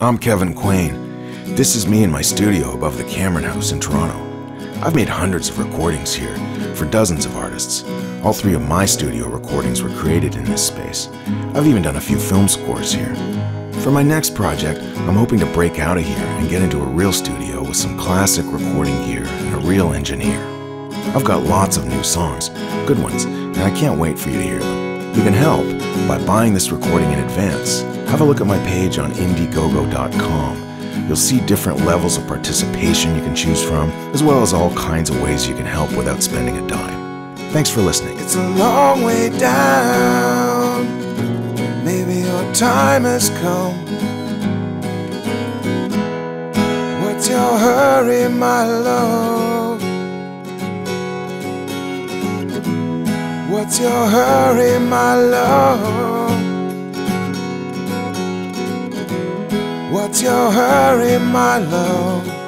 I'm Kevin Quain. This is me in my studio above the Cameron House in Toronto. I've made hundreds of recordings here for dozens of artists. All three of my studio recordings were created in this space. I've even done a few film scores here. For my next project, I'm hoping to break out of here and get into a real studio with some classic recording gear and a real engineer. I've got lots of new songs, good ones, and I can't wait for you to hear them. You can help by buying this recording in advance. Have a look at my page on Indiegogo.com. You'll see different levels of participation you can choose from, as well as all kinds of ways you can help without spending a dime. Thanks for listening. It's a long way down. Maybe your time has come. What's your hurry, my love? What's your hurry, my love? What's your hurry, my love?